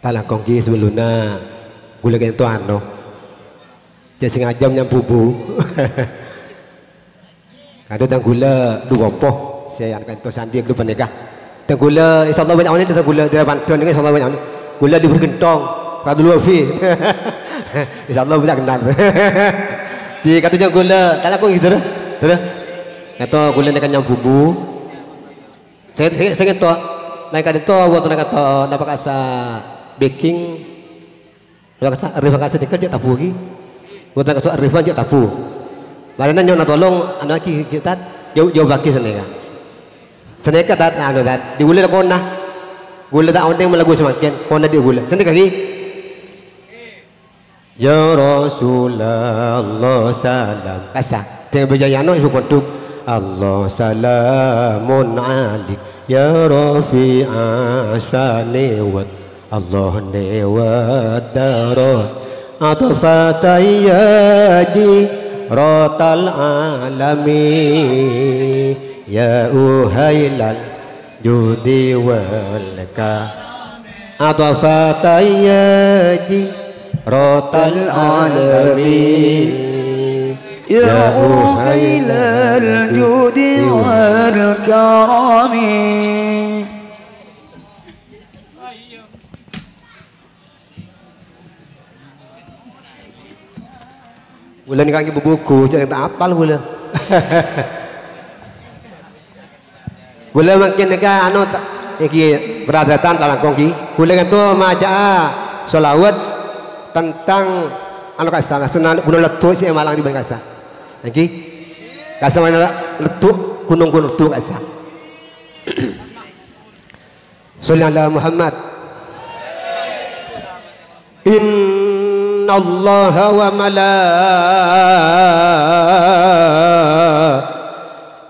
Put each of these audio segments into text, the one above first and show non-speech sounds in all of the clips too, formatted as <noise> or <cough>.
Talangkong ki sebelumnya gula kento ano. Jadi sengaja menyampubu. Kado <laughs> tang gula dua poh saya anak kento sandi gula penegah. Tang gula insyaallah banyak orang tang gula dari bantuan dengan insyaallah banyak orang. Gula di bergentong kado dua fi. <laughs> insyaallah banyak kenal. <laughs> Di katanya gula talangkong gitu dah. Dah. Kata gula nak nyampubu. Saya saya saya naikkan itu, kado tu buat nak kata baking. Arifan kasih tinggal dia tabu lagi. Bukan kasih Arifan dia tabu Marana nyonya tolong anak kita jauh jauh bagi seneka seneka tat anu tat digulai kau nah gula tak onteng melagu semakin kau nah digulai seneka sih Ya Rasulullah salam. Kasah dengan berjayano itu kontuk Allah salamun alik ya rafi'a sanewat الله نوادر عطفات يدي رات العالمين. يا أهيل الجود والكا عطفات يدي رات العالمين. يا أهيل الجود والكرمين Kula nikah niki buku, jangan tak apal gula. Gula makin nikah anu iki beradatan talangkong ki. Gula kan tu majaa ah, solawat tentang anu kasa ngasan anu, gula letuk sing malang di Bangkasa. Iki kasa mana letuk gunung gunung letuk kasa. <clears throat> Sallallahu Muhammad. In الله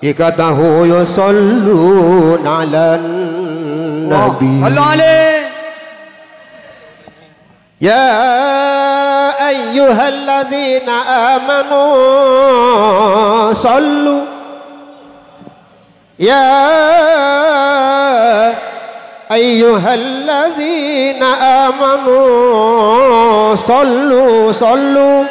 وملائكته يصلون على النبي. صلوا عليه. يا أيها الذين آمنوا صلوا. يا أيها الذين آمنوا صلوا صلوا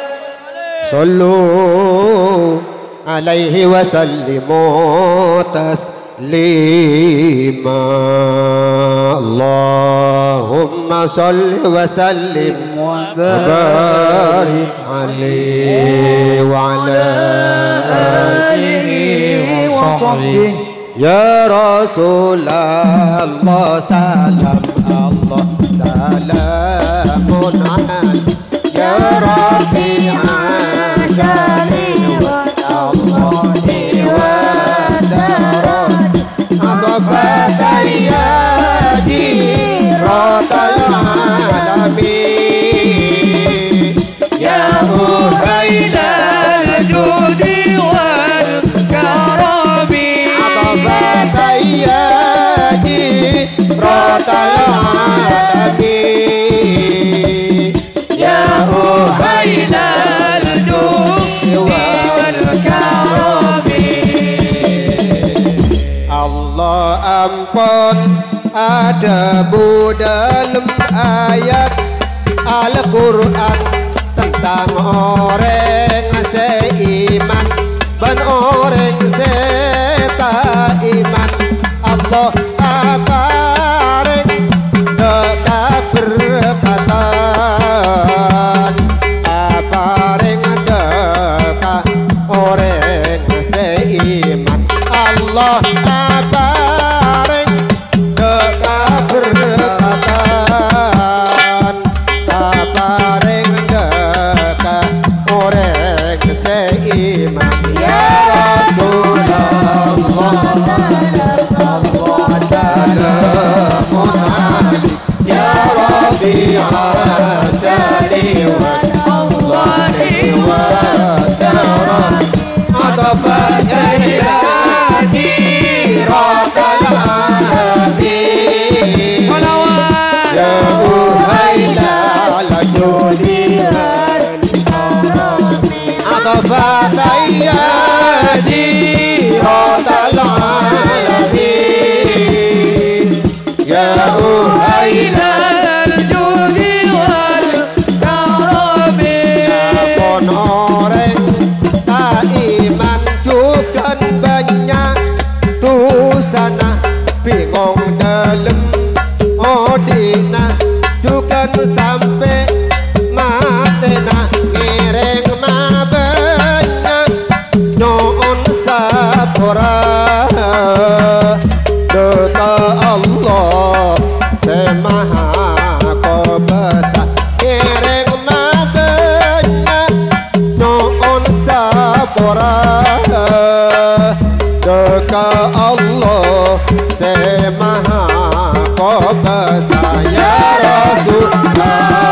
صلوا عليه وسلموا تسليما. اللهم صل وسلم وبارك عليه وعلى آله وصحبه. يا رسول الله سلام الله سلام عليك. يا رفيع شاني الله ودرج أضفت يدي رات العالمين. يا ampun ada dalam ayat Al-Quran tentang orang seiman dan orang tak iman. Allah aparek Águila.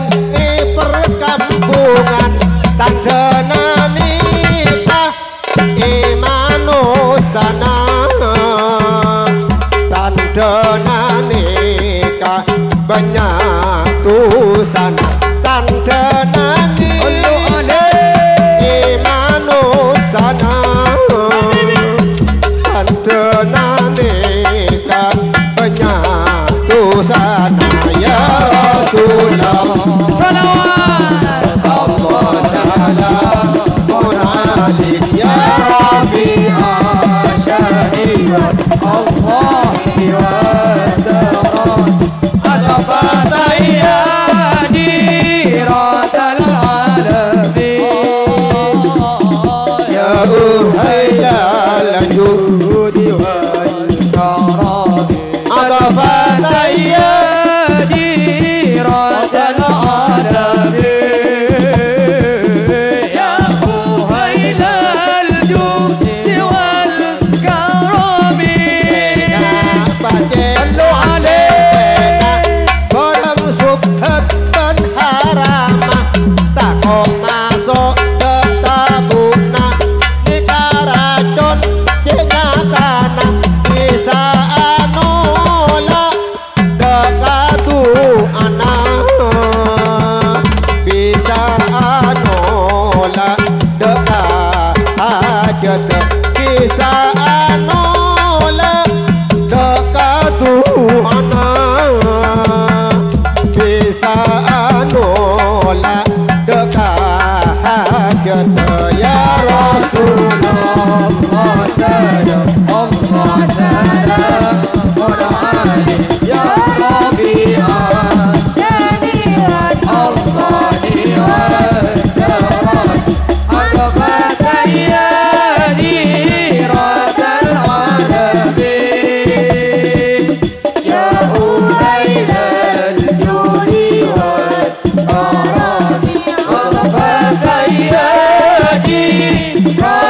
God. Bye.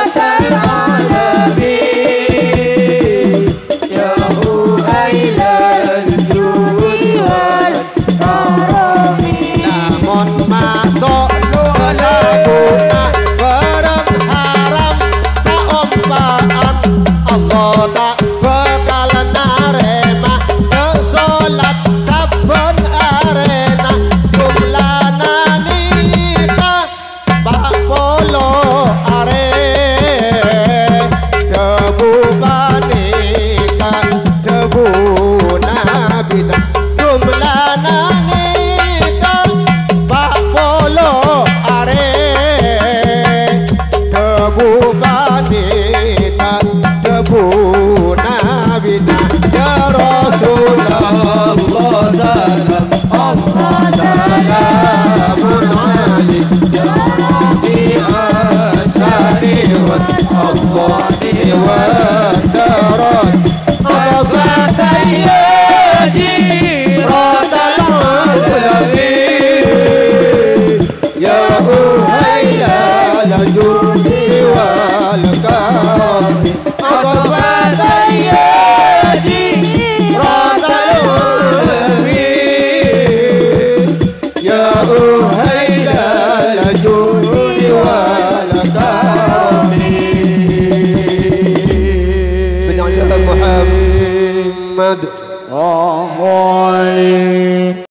good.